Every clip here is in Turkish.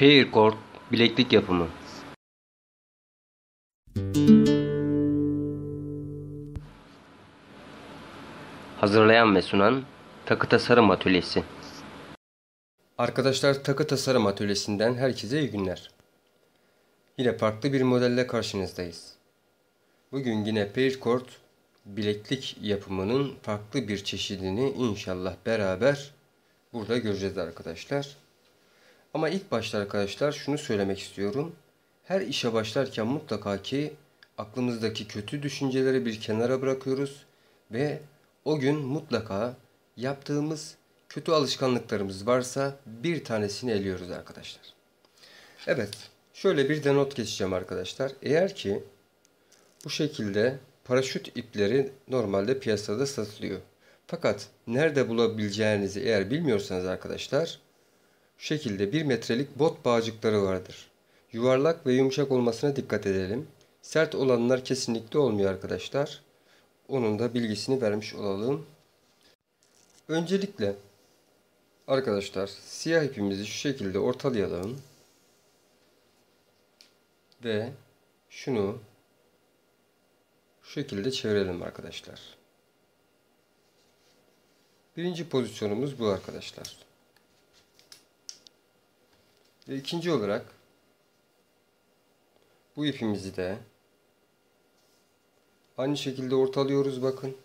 Paircord bileklik yapımı. Hazırlayan ve sunan Takı Tasarım Atölyesi. Arkadaşlar Takı Tasarım Atölyesi'nden herkese iyi günler. Yine farklı bir modelle karşınızdayız. Bugün yine Paircord bileklik yapımının farklı bir çeşidini inşallah beraber burada göreceğiz arkadaşlar. Ama ilk başta arkadaşlar şunu söylemek istiyorum. Her işe başlarken mutlaka ki aklımızdaki kötü düşünceleri bir kenara bırakıyoruz ve o gün mutlaka yaptığımız kötü alışkanlıklarımız varsa bir tanesini eliyoruz arkadaşlar. Evet, şöyle bir de not geçeceğim arkadaşlar. Eğer ki bu şekilde paraşüt ipleri normalde piyasada satılıyor. Fakat nerede bulabileceğinizi eğer bilmiyorsanız arkadaşlar şu şekilde bir metrelik bot bağcıkları vardır. Yuvarlak ve yumuşak olmasına dikkat edelim. Sert olanlar kesinlikle olmuyor arkadaşlar. Onun da bilgisini vermiş olalım. Öncelikle arkadaşlar siyah ipimizi şu şekilde ortalayalım. Ve şunu şu şekilde çevirelim arkadaşlar. Birinci pozisyonumuz bu arkadaşlar. Ve ikinci olarak bu ipimizi de aynı şekilde ortalıyoruz bakın.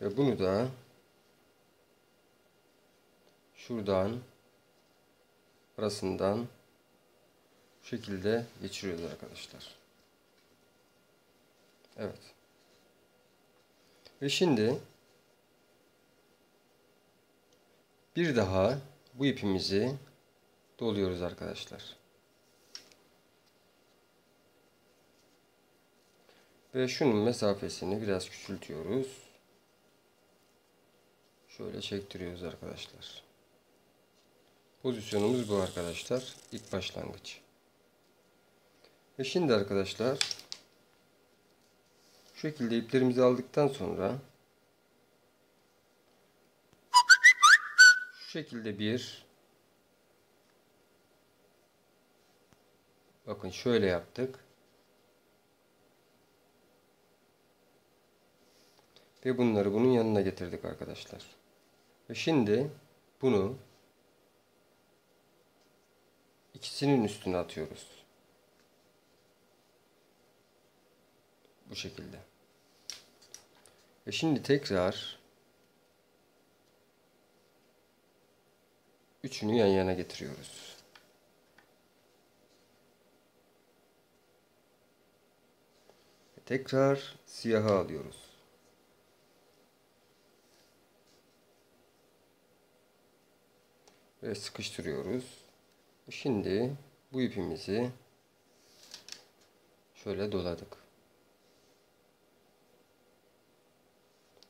Ve bunu da şuradan arasından bu şekilde geçiriyoruz arkadaşlar. Evet. Ve şimdi bir daha bu ipimizi doluyoruz arkadaşlar. Ve şunun mesafesini biraz küçültüyoruz. Şöyle çektiriyoruz arkadaşlar. Pozisyonumuz bu arkadaşlar. İlk başlangıç. Ve şimdi arkadaşlar şu şekilde iplerimizi aldıktan sonra şu şekilde bir bakın şöyle yaptık. Ve bunları bunun yanına getirdik arkadaşlar. Ve şimdi bunu ikisinin üstüne atıyoruz. Bu şekilde. Ve şimdi tekrar üçünü yan yana getiriyoruz. Tekrar siyahı alıyoruz. Ve sıkıştırıyoruz. Şimdi bu ipimizi şöyle doladık.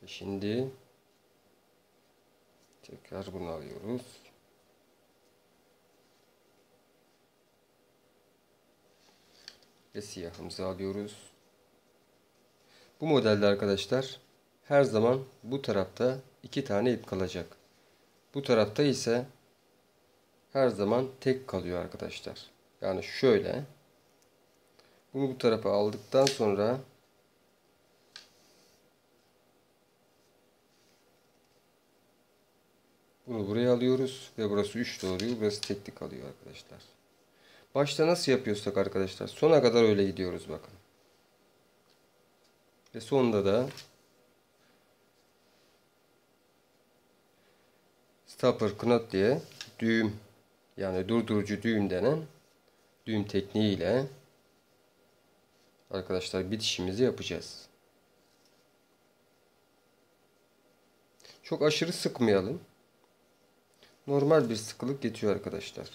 Şimdi tekrar bunu alıyoruz. Ve siyahımızı alıyoruz. Bu modelde arkadaşlar her zaman bu tarafta iki tane ip kalacak. Bu tarafta ise her zaman tek kalıyor arkadaşlar. Yani şöyle bunu bu tarafa aldıktan sonra Bunu buraya alıyoruz ve burası 3 oluyor. Burası tekli kalıyor arkadaşlar. Başta nasıl yapıyorsak arkadaşlar sona kadar öyle gidiyoruz bakın. Ve sonunda da stopper knot diye düğüm yani durdurucu düğüm denen düğüm tekniğiyle arkadaşlar bitişimizi yapacağız. Çok aşırı sıkmayalım normal bir sıkılık geçiyor arkadaşlar.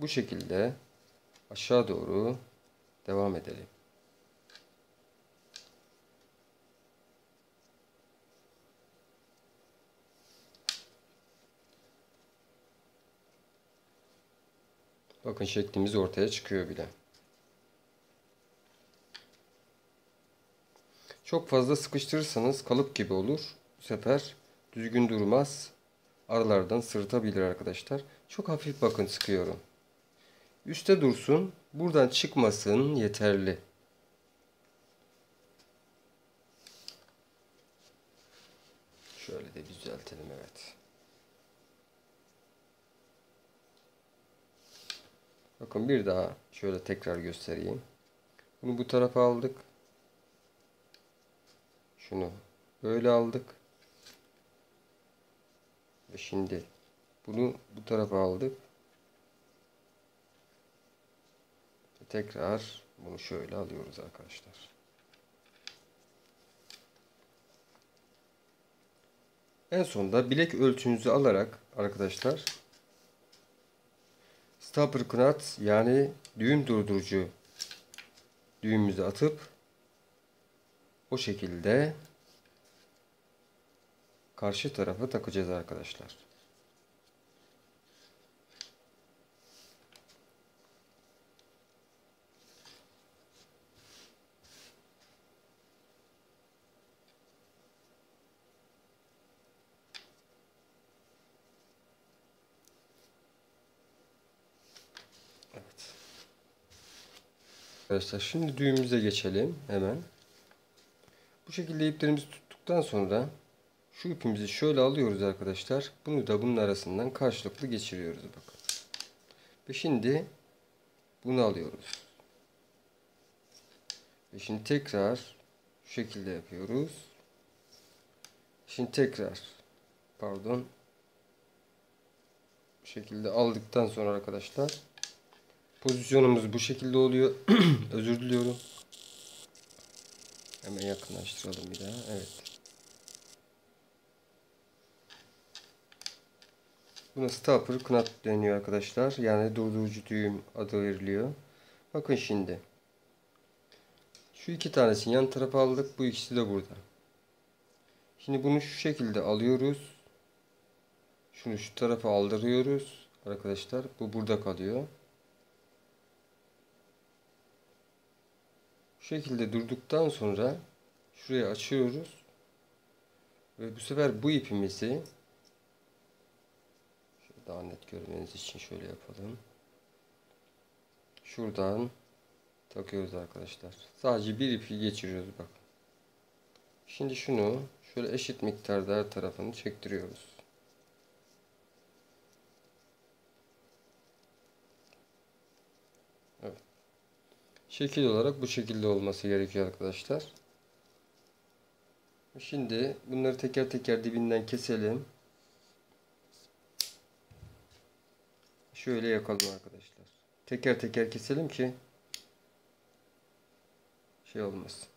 Bu şekilde aşağı doğru devam edelim. Bakın şeklimiz ortaya çıkıyor bile. Çok fazla sıkıştırırsanız kalıp gibi olur. Bu sefer düzgün durmaz aralardan sırıtabilir arkadaşlar. Çok hafif bakın sıkıyorum. Üste dursun. Buradan çıkmasın yeterli. Şöyle de düzeltelim evet. Bakın bir daha şöyle tekrar göstereyim. Bunu bu tarafa aldık. Şunu böyle aldık. Ve şimdi bunu bu tarafa aldık. Ve tekrar bunu şöyle alıyoruz arkadaşlar. En sonunda bilek ölçünüzü alarak arkadaşlar stopper knot yani düğüm durdurucu düğümümüzü atıp o şekilde karşı tarafa takacağız arkadaşlar. Evet. Arkadaşlar şimdi düğümümüze geçelim hemen. Bu şekilde iplerimizi tuttuktan sonra şu ipimizi şöyle alıyoruz arkadaşlar. Bunu da bunun arasından karşılıklı geçiriyoruz bakın. Ve şimdi bunu alıyoruz. Ve şimdi tekrar şu şekilde yapıyoruz. Şimdi tekrar pardon bu şekilde aldıktan sonra arkadaşlar pozisyonumuz bu şekilde oluyor. Özür diliyorum. Hemen yakınlaştıralım bir daha. Evet. Buna stopper knot deniyor arkadaşlar. Yani durdurucu düğüm adı veriliyor. Bakın şimdi. Şu iki tanesini yan tarafa aldık. Bu ikisi de burada. Şimdi bunu şu şekilde alıyoruz. Şunu şu tarafa aldırıyoruz. Arkadaşlar bu burada kalıyor. Şu şekilde durduktan sonra şuraya açıyoruz. Ve bu sefer bu ipimizi daha net görmeniz için şöyle yapalım. Şuradan takıyoruz arkadaşlar. Sadece bir ipi geçiriyoruz bak. Şimdi şunu şöyle eşit miktarda her tarafını çektiriyoruz. Evet. Şekil olarak bu şekilde olması gerekiyor arkadaşlar. Şimdi bunları teker teker dibinden keselim. Şöyle yakalım arkadaşlar. Teker teker keselim ki şey olmasın.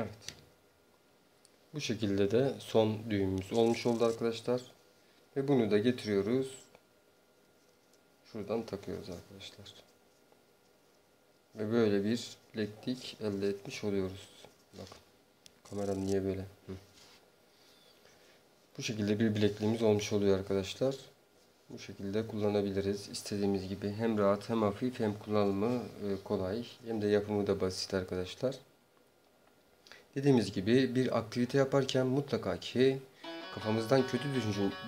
Evet. Bu şekilde de son düğümümüz olmuş oldu arkadaşlar. Ve bunu da getiriyoruz. Şuradan takıyoruz arkadaşlar. Ve böyle bir bileklik elde etmiş oluyoruz. Bakın. Kameram niye böyle? Hı. Bu şekilde bir bilekliğimiz olmuş oluyor arkadaşlar. Bu şekilde kullanabiliriz. İstediğimiz gibi hem rahat hem hafif hem kullanımı e, kolay hem de yapımı da basit arkadaşlar. Dediğimiz gibi bir aktivite yaparken mutlaka ki kafamızdan kötü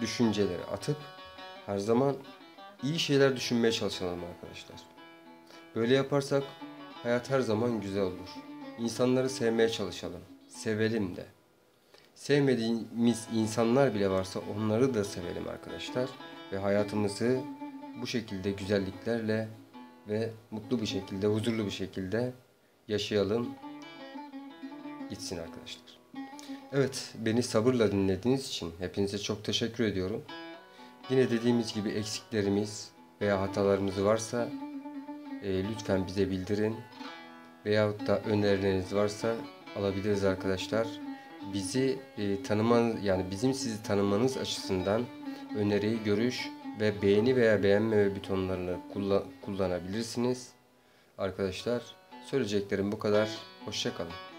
düşünceleri atıp her zaman iyi şeyler düşünmeye çalışalım arkadaşlar. Böyle yaparsak hayat her zaman güzel olur. İnsanları sevmeye çalışalım. Sevelim de. Sevmediğimiz insanlar bile varsa onları da sevelim arkadaşlar. Ve hayatımızı bu şekilde güzelliklerle ve mutlu bir şekilde, huzurlu bir şekilde yaşayalım gitsin arkadaşlar. Evet, beni sabırla dinlediğiniz için hepinize çok teşekkür ediyorum. Yine dediğimiz gibi eksiklerimiz veya hatalarımız varsa e, lütfen bize bildirin. Veyahut da önerileriniz varsa alabiliriz arkadaşlar. Bizi e, tanıman yani bizim sizi tanımanız açısından öneri, görüş ve beğeni veya beğenmeme butonlarını kullan kullanabilirsiniz. Arkadaşlar söyleyeceklerim bu kadar. Hoşçakalın.